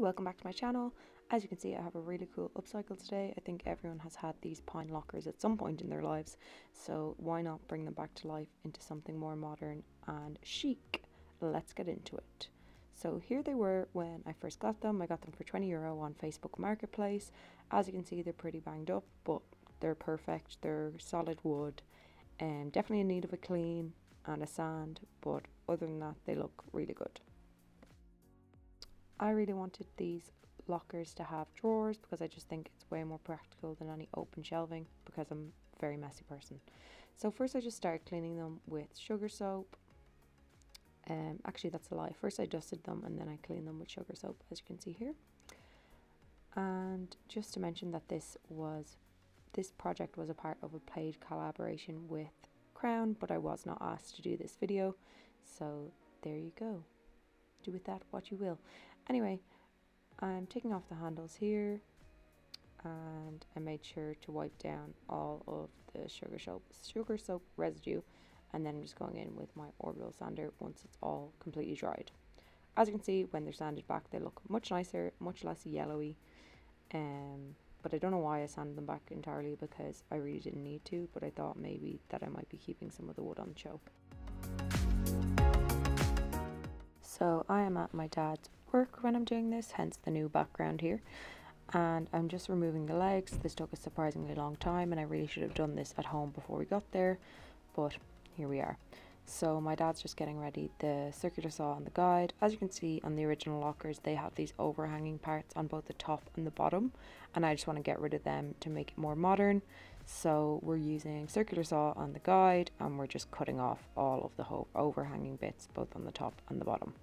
welcome back to my channel. As you can see I have a really cool upcycle today. I think everyone has had these pine lockers at some point in their lives so why not bring them back to life into something more modern and chic. Let's get into it. So here they were when I first got them. I got them for 20 euro on Facebook Marketplace. As you can see they're pretty banged up but they're perfect. They're solid wood and definitely in need of a clean and a sand but other than that they look really good. I really wanted these lockers to have drawers because I just think it's way more practical than any open shelving because I'm a very messy person. So first I just started cleaning them with sugar soap. Um, actually that's a lie. First I dusted them and then I cleaned them with sugar soap as you can see here. And just to mention that this was this project was a part of a paid collaboration with Crown but I was not asked to do this video so there you go do with that what you will Anyway, I'm taking off the handles here and I made sure to wipe down all of the sugar soap, sugar soap residue and then I'm just going in with my orbital sander once it's all completely dried. As you can see, when they're sanded back, they look much nicer, much less yellowy. Um, but I don't know why I sanded them back entirely because I really didn't need to, but I thought maybe that I might be keeping some of the wood on the show. So I am at my dad's work when I'm doing this, hence the new background here. And I'm just removing the legs. This took a surprisingly long time and I really should have done this at home before we got there, but here we are. So my dad's just getting ready the circular saw and the guide. As you can see on the original lockers, they have these overhanging parts on both the top and the bottom. And I just want to get rid of them to make it more modern. So we're using circular saw on the guide and we're just cutting off all of the overhanging bits, both on the top and the bottom.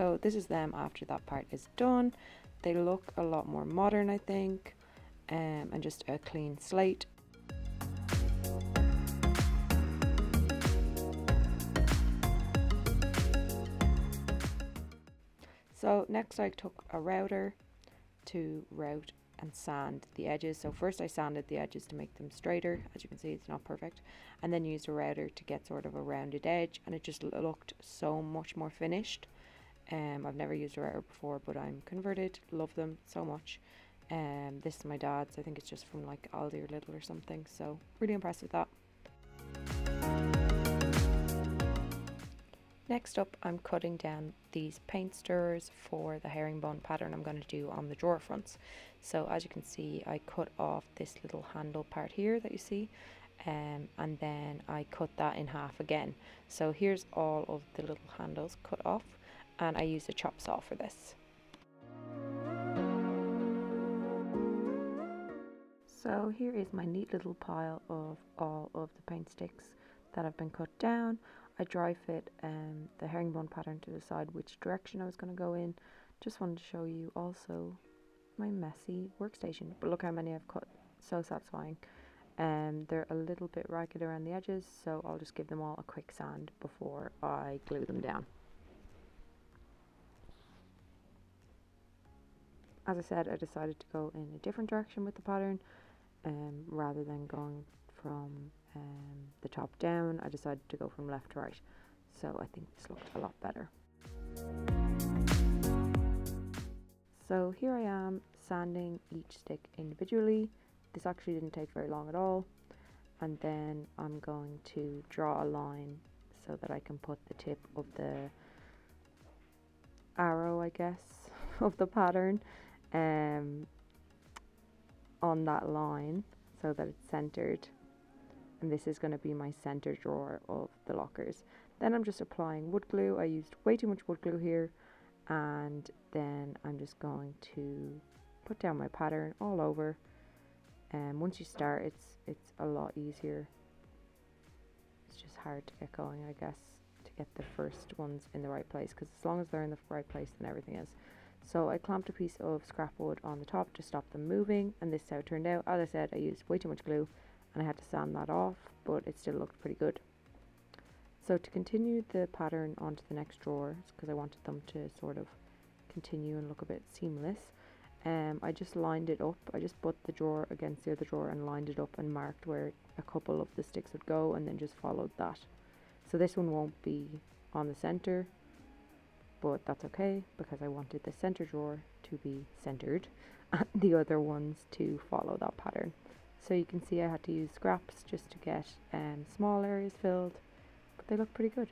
So this is them after that part is done. They look a lot more modern, I think, um, and just a clean slate. So next I took a router to route and sand the edges. So first I sanded the edges to make them straighter. As you can see, it's not perfect. And then used a router to get sort of a rounded edge and it just looked so much more finished. Um, I've never used a router before, but I'm converted. Love them so much. Um, this is my dad's. I think it's just from like Aldi or Lidl or something. So really impressed with that. Next up, I'm cutting down these paint stirrers for the herringbone pattern I'm going to do on the drawer fronts. So as you can see, I cut off this little handle part here that you see. Um, and then I cut that in half again. So here's all of the little handles cut off and I use a chop saw for this. So here is my neat little pile of all of the paint sticks that have been cut down. I dry fit um, the herringbone pattern to decide which direction I was going to go in. Just wanted to show you also my messy workstation. But look how many I've cut. So satisfying. Um, they're a little bit ragged around the edges, so I'll just give them all a quick sand before I glue them down. As I said, I decided to go in a different direction with the pattern um, rather than going from um, the top down. I decided to go from left to right. So I think this looked a lot better. So here I am sanding each stick individually. This actually didn't take very long at all. And then I'm going to draw a line so that I can put the tip of the arrow, I guess, of the pattern um, on that line so that it's centered. And this is going to be my center drawer of the lockers. Then I'm just applying wood glue. I used way too much wood glue here. And then I'm just going to put down my pattern all over. And once you start it's it's a lot easier. It's just hard to get going I guess to get the first ones in the right place. Because as long as they're in the right place then everything is so I clamped a piece of scrap wood on the top to stop them moving and this is how it turned out. As I said I used way too much glue and I had to sand that off but it still looked pretty good. So to continue the pattern onto the next drawer because I wanted them to sort of continue and look a bit seamless um, I just lined it up. I just put the drawer against the other drawer and lined it up and marked where a couple of the sticks would go and then just followed that. So this one won't be on the center, but that's okay because I wanted the center drawer to be centered and the other ones to follow that pattern. So you can see I had to use scraps just to get um, small areas filled, but they look pretty good.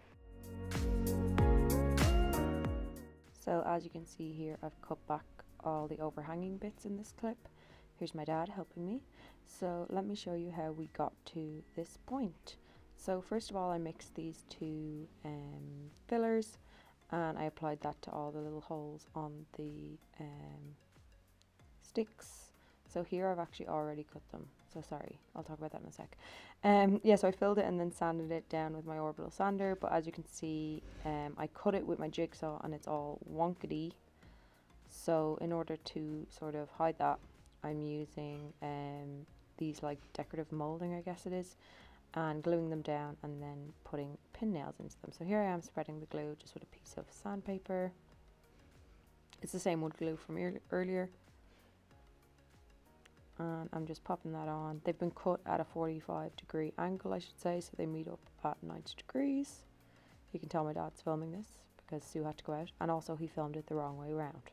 So as you can see here, I've cut back all the overhanging bits in this clip. Here's my dad helping me. So let me show you how we got to this point. So first of all, I mixed these two um, fillers and I applied that to all the little holes on the um, sticks. So here I've actually already cut them. So sorry, I'll talk about that in a sec. Um, yeah, so I filled it and then sanded it down with my orbital sander. But as you can see, um, I cut it with my jigsaw and it's all wonkety. So in order to sort of hide that, I'm using um, these like decorative molding, I guess it is, and gluing them down and then putting pin nails into them. So here I am spreading the glue just with a piece of sandpaper. It's the same wood glue from earlier. And I'm just popping that on. They've been cut at a 45 degree angle, I should say, so they meet up at 90 degrees. You can tell my dad's filming this because Sue had to go out, and also he filmed it the wrong way around.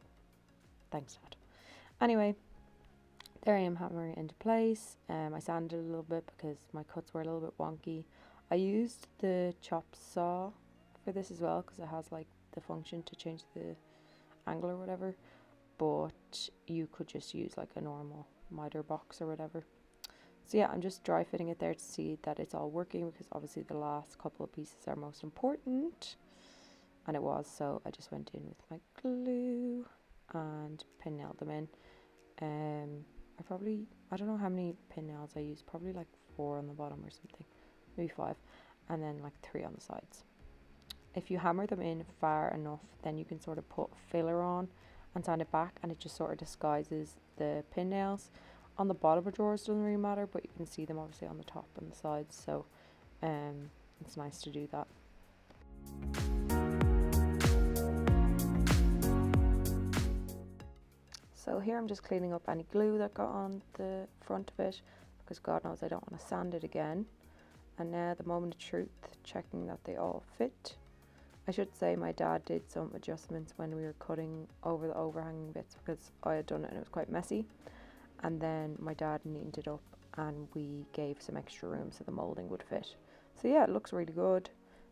Thanks, Dad. Anyway, there I am hammering it into place. Um, I sanded it a little bit because my cuts were a little bit wonky. I used the chop saw for this as well because it has like the function to change the angle or whatever. But you could just use like a normal miter box or whatever. So yeah, I'm just dry fitting it there to see that it's all working because obviously the last couple of pieces are most important. And it was, so I just went in with my glue and pin nailed them in. Um, I probably, I don't know how many pin nails I used, probably like four on the bottom or something, maybe five, and then like three on the sides. If you hammer them in far enough, then you can sort of put filler on and sand it back, and it just sort of disguises the pin nails. On the bottom of drawers doesn't really matter, but you can see them obviously on the top and the sides, so um, it's nice to do that. So here I'm just cleaning up any glue that got on the front of it because God knows I don't want to sand it again. And now the moment of truth, checking that they all fit. I should say my dad did some adjustments when we were cutting over the overhanging bits because I had done it and it was quite messy. And then my dad neatened it up and we gave some extra room so the moulding would fit. So yeah, it looks really good.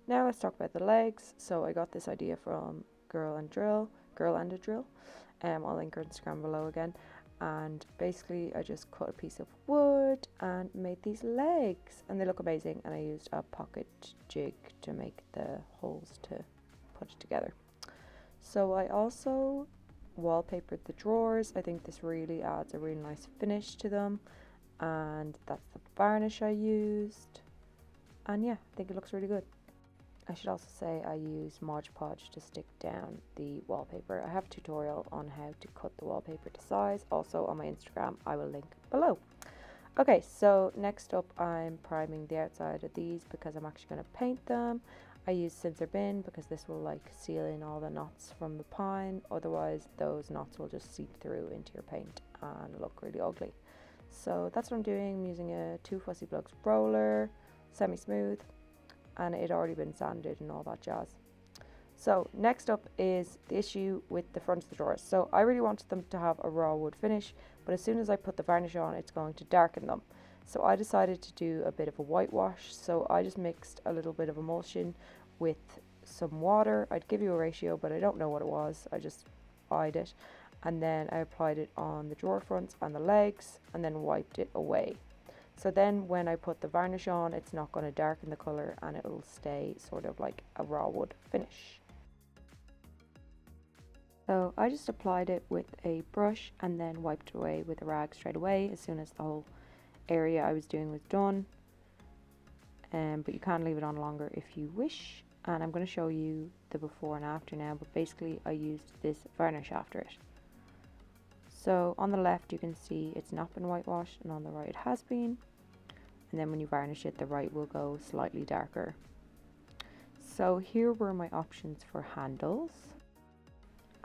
Now let's talk about the legs. So I got this idea from Girl and Drill, Girl and a Drill. Um, I'll link her Instagram below again. And basically, I just cut a piece of wood and made these legs, and they look amazing. And I used a pocket jig to make the holes to put it together. So I also wallpapered the drawers. I think this really adds a really nice finish to them, and that's the varnish I used. And yeah, I think it looks really good. I should also say I use Mod Podge to stick down the wallpaper. I have a tutorial on how to cut the wallpaper to size, also on my Instagram, I will link below. Okay, so next up I'm priming the outside of these because I'm actually going to paint them. I use Zinsser BIN because this will like seal in all the knots from the pine, otherwise those knots will just seep through into your paint and look really ugly. So that's what I'm doing, I'm using a 2 Fussy Blokes roller, semi-smooth, and it had already been sanded and all that jazz. So next up is the issue with the front of the drawers. So I really wanted them to have a raw wood finish, but as soon as I put the varnish on, it's going to darken them. So I decided to do a bit of a whitewash. So I just mixed a little bit of emulsion with some water. I'd give you a ratio, but I don't know what it was. I just eyed it. And then I applied it on the drawer fronts and the legs and then wiped it away. So then when I put the varnish on, it's not going to darken the colour and it'll stay sort of like a raw wood finish. So I just applied it with a brush and then wiped away with a rag straight away as soon as the whole area I was doing was done. Um, but you can leave it on longer if you wish. And I'm going to show you the before and after now, but basically I used this varnish after it. So on the left you can see it's not been whitewashed and on the right it has been. And then when you varnish it the right will go slightly darker. So here were my options for handles.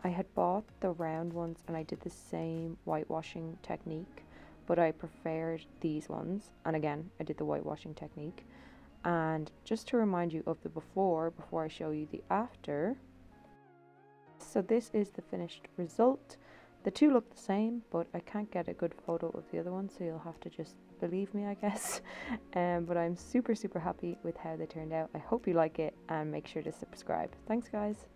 I had bought the round ones and I did the same whitewashing technique, but I preferred these ones. And again, I did the whitewashing technique. And just to remind you of the before, before I show you the after. So this is the finished result. The two look the same, but I can't get a good photo of the other one, so you'll have to just believe me, I guess. Um, but I'm super, super happy with how they turned out. I hope you like it and make sure to subscribe. Thanks, guys.